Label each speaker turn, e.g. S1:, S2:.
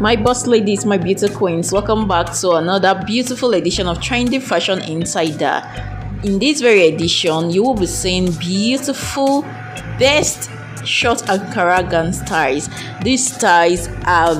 S1: my boss ladies my beauty queens. Welcome back to another beautiful edition of trendy fashion insider. In this very edition you will be seeing beautiful best short ankara gun styles. These styles are